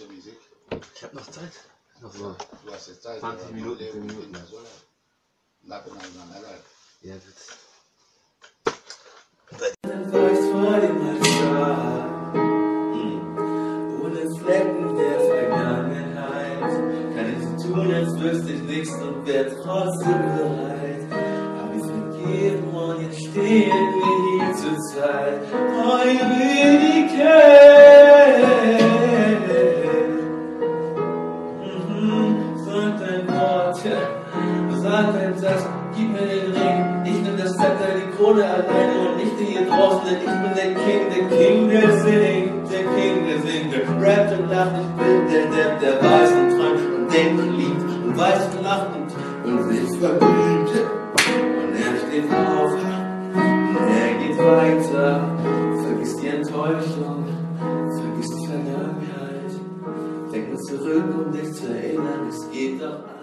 la Musik. Ich hab noch Zeit. Noch so. Du hast jetzt Zeit. 20 aber Minuten, Leben 10 Minuten. Sonne. Nacheinander. Ja, gut. Feucht vor dem Altar. Ohne Flecken der Vergangenheit. Kann ich so tun, als wüsste ich nichts und wär trotzdem bereit. Hab ich vergeben und jetzt stehen wir hier zur Zeit. Neue Wenigkeit. Dein Wort, ja. Sag dein Satz, gib mir den Ring. Ich nimm das Zepter, die Krone alleine und nicht die hier draußen, denn ich bin der King, der King, der singt, der King, der singt, der rappt und lacht. Ich bin der Depp, der weiß und träumt und denkt und liebt und weiß und lacht und, und sich verblüht. Und er steht auf und er geht weiter. Vergiss die Enttäuschung, vergiss die Vergangenheit. Denk nur zurück, um dich zu erinnern, es geht doch